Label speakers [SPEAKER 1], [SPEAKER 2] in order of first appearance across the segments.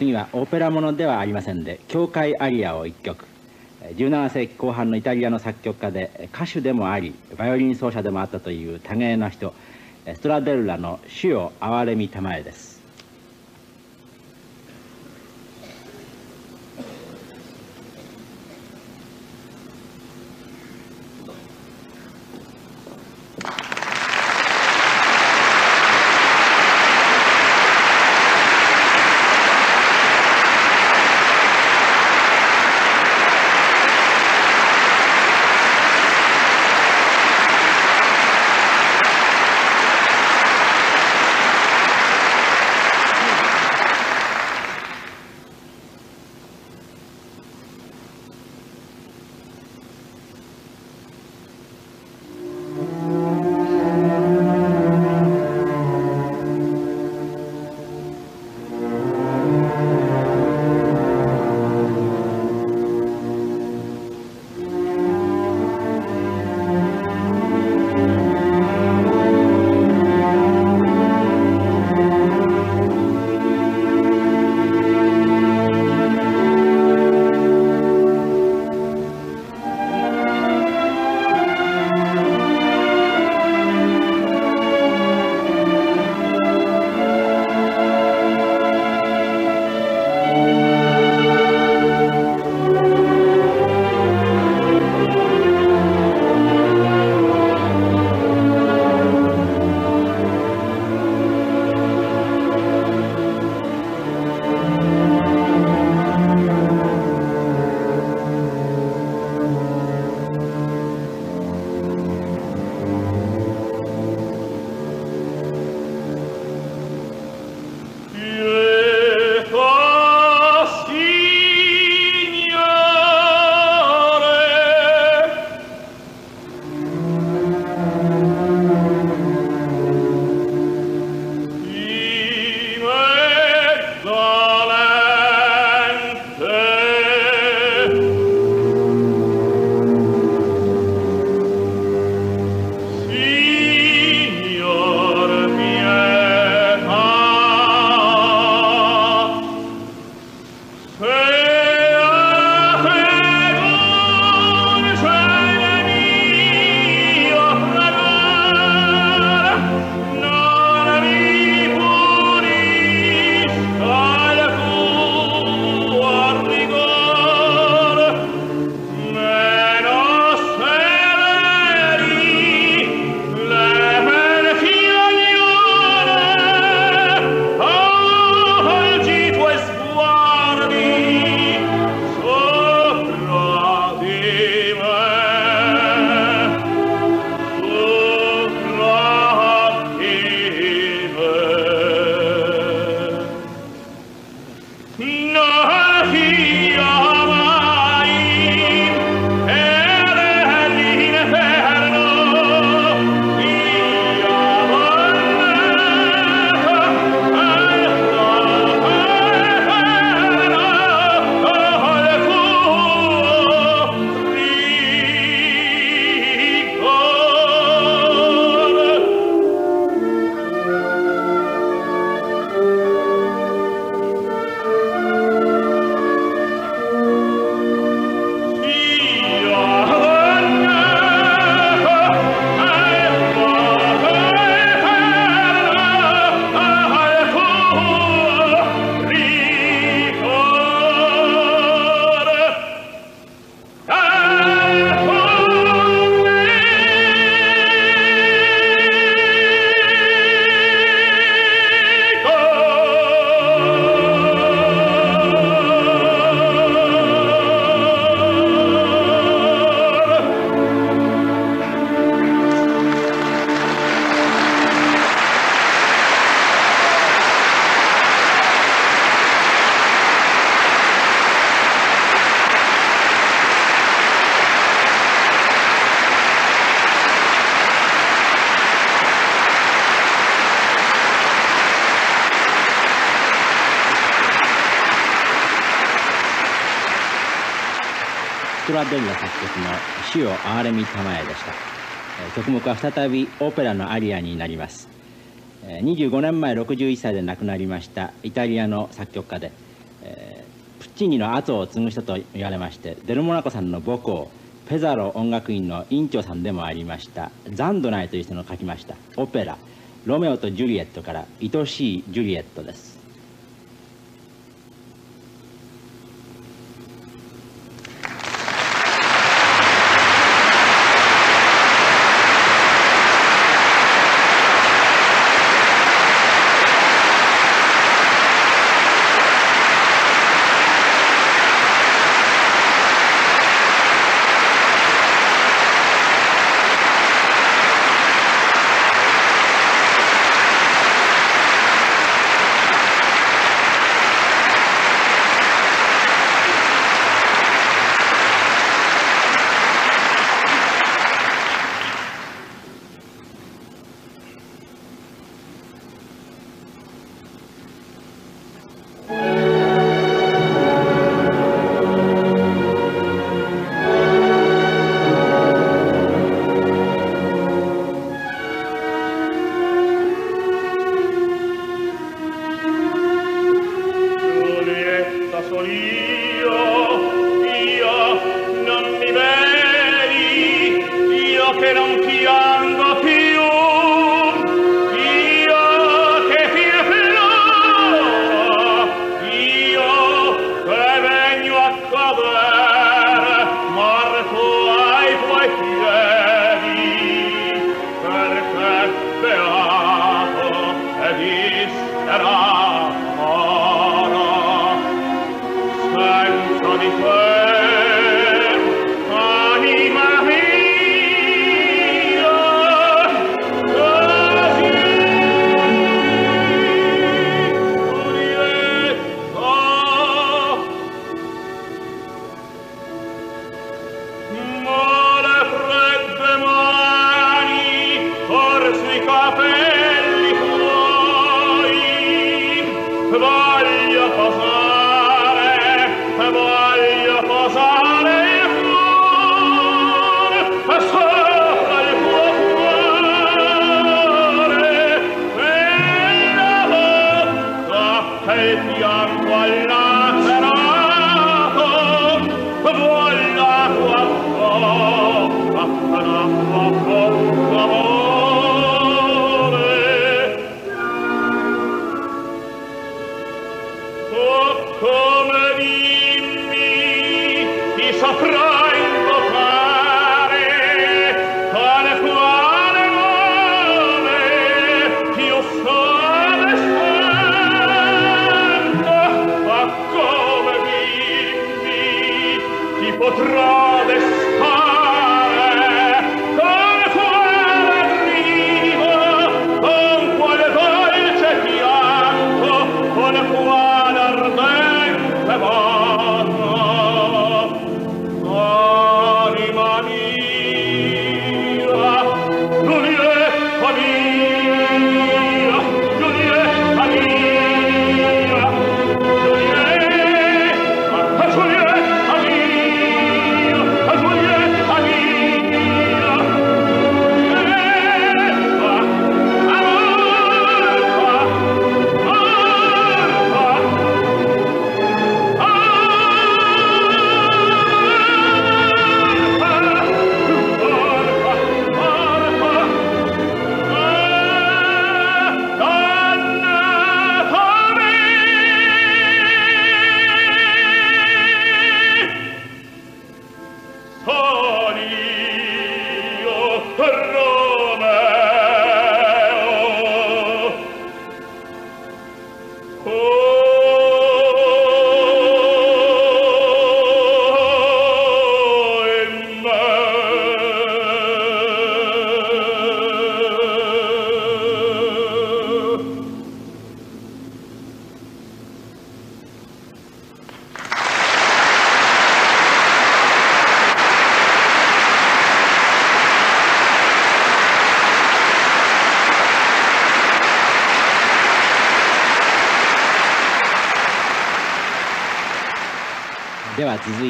[SPEAKER 1] 次はオペラものではありませんで教会アリアを1曲。17世紀後半のイタリアの作曲家で歌手でもありバイオリン奏者でもあったという多芸な人ストラデルラの「主よ憐れみたまえ」です。
[SPEAKER 2] よ憐れみた。まえ」でした曲目は再びオペラのアリアになります。25年前61歳で亡くなりましたイタリアの作曲家でプッチーニの後を継ぐ人と言われましてデルモナコさんの母校ペザロ音楽院の院長さんでもありましたザンドナイという人の書きましたオペラ「ロメオとジュリエット」から「愛しいジュリエット」です。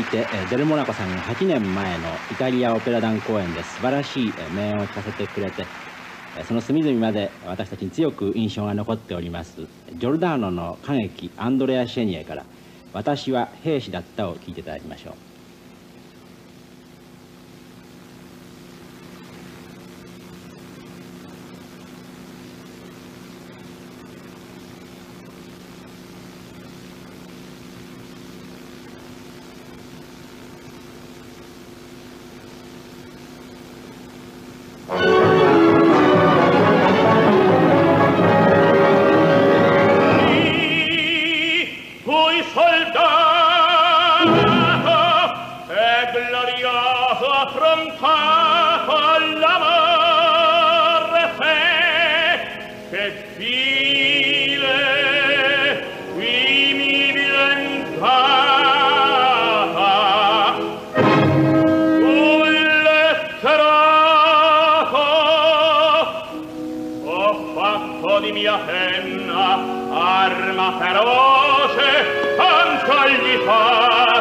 [SPEAKER 2] いてデルモナコさんが8年前のイタリアオペラ団公演で素晴らしい名演を聞かせてくれてその隅々まで私たちに強く印象が残っておりますジョルダーノの歌劇アンドレア・シェニエから「私は兵士だった」を聞いていただきましょう。di mia penna, arma feroce, ancogli fa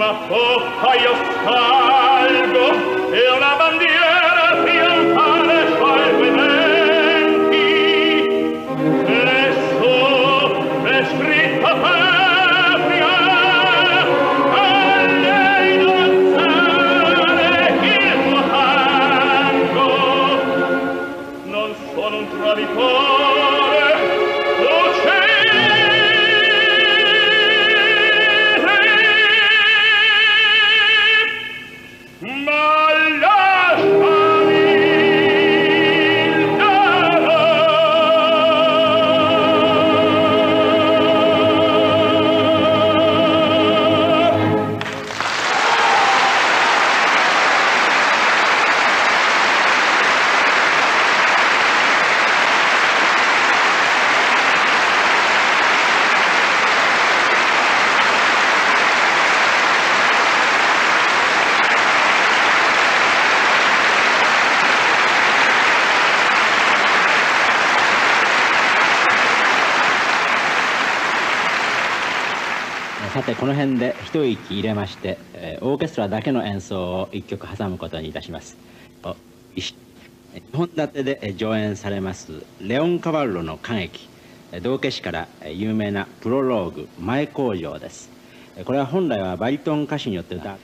[SPEAKER 2] una foca io salgo. E una bandiera さてこの辺で一息入れまして、えー、オーケストラだけの演奏を一曲挟むことにいたします。2本立てで上演されますレオン・カバルロの歌劇。道化師から有名なプロローグ前工場です。これは本来はバリトン歌手によって歌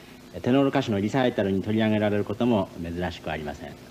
[SPEAKER 2] テノール歌手のリサイタルに取り上げられることも珍しくありません。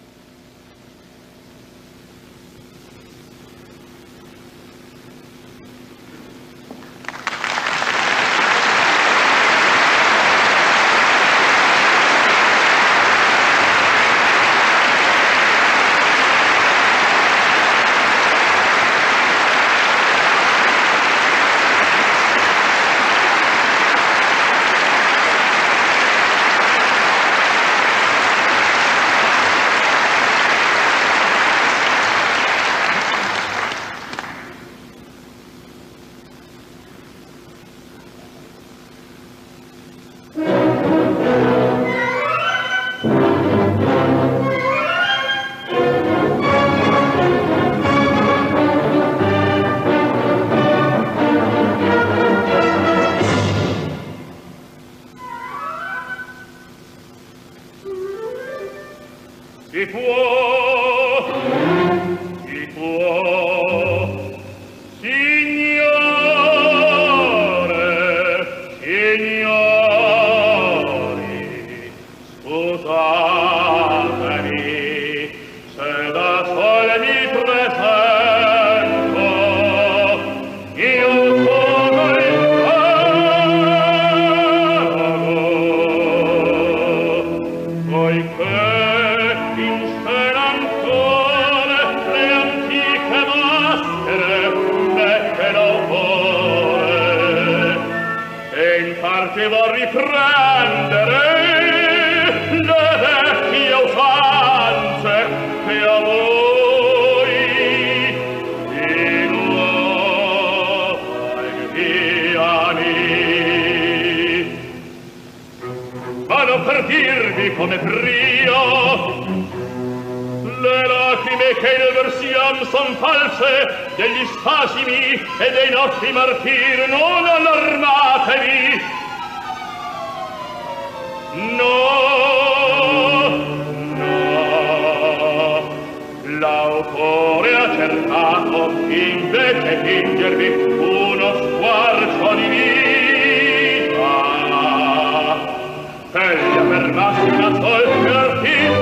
[SPEAKER 2] concedervi uno squarcio di vita. Per gli aver una sol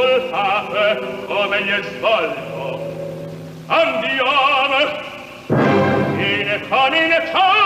[SPEAKER 2] ascoltate come gli svolgo. Andiamo. In e con in e con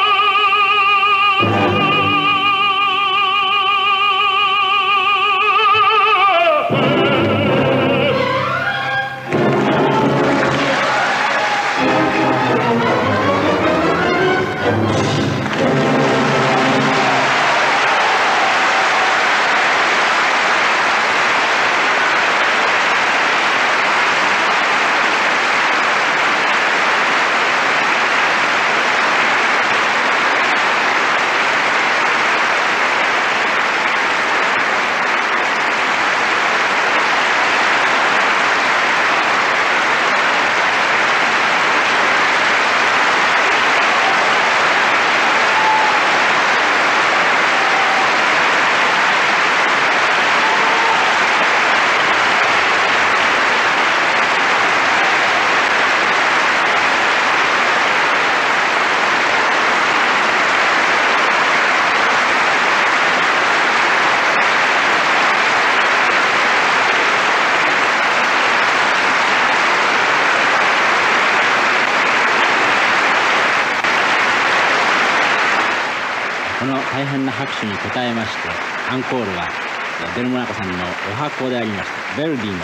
[SPEAKER 2] アンコールはデルモナカさんのお箱でありましたヴェルディの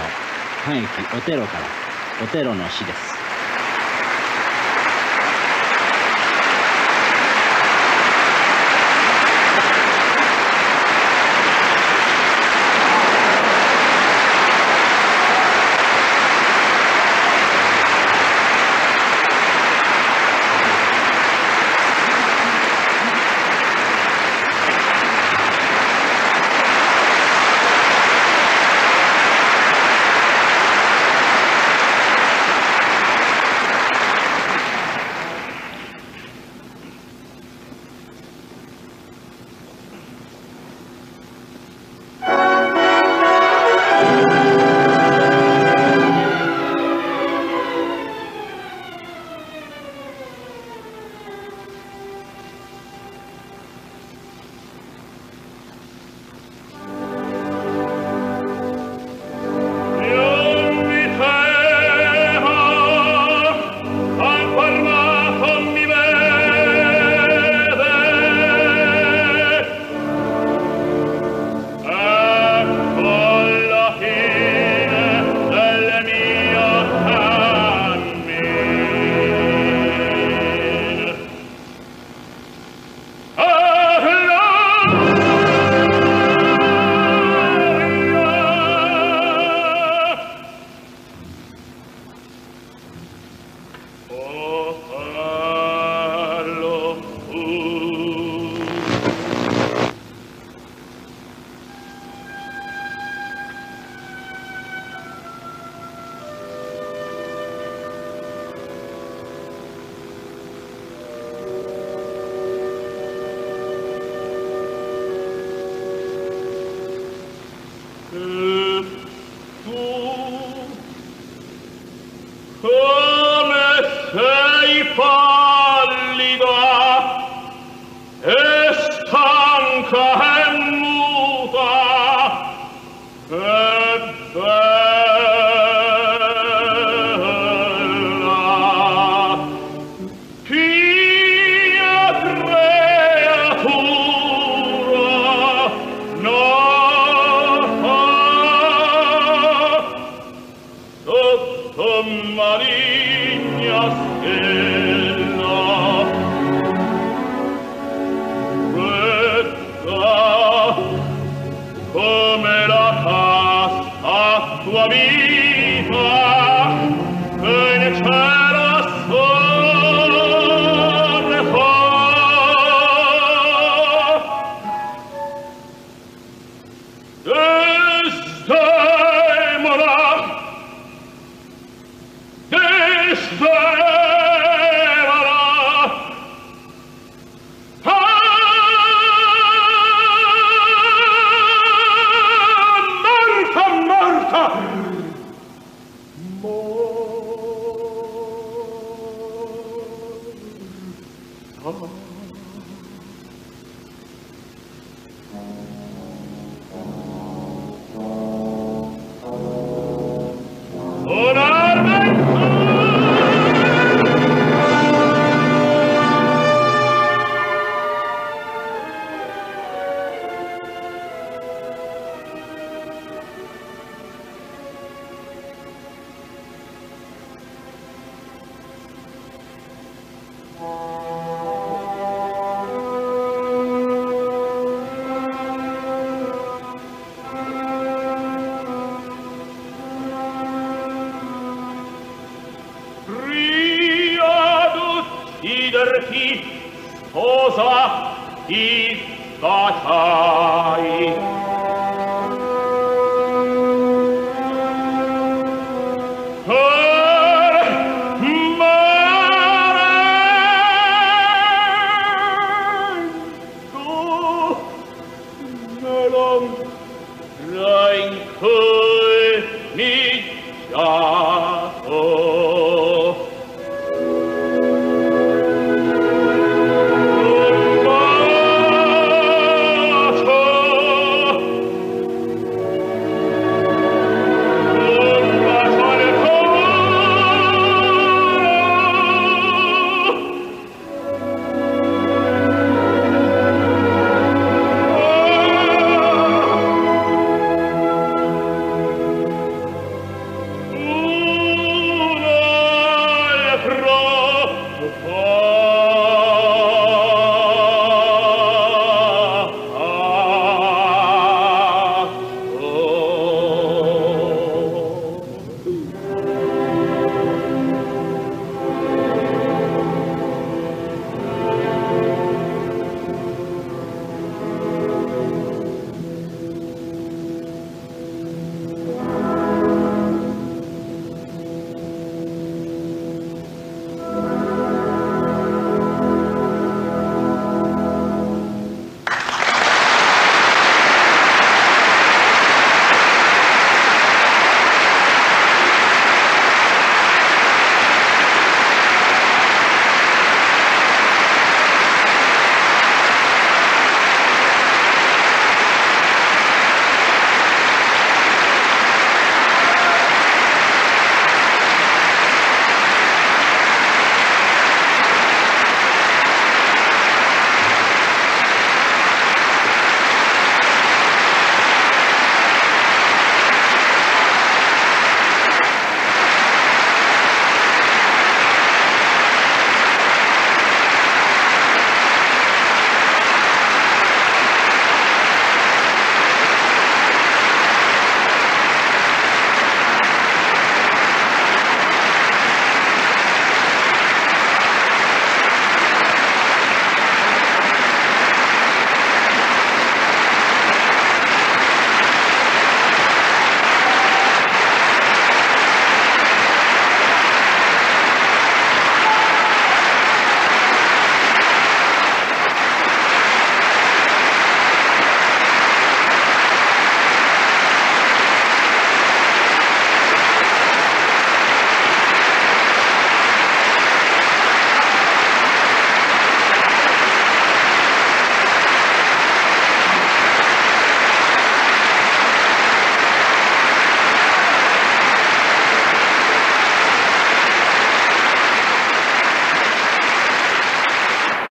[SPEAKER 2] 歌劇「オテロ」から「オテロの死」です。
[SPEAKER 3] melom rein koi nit ja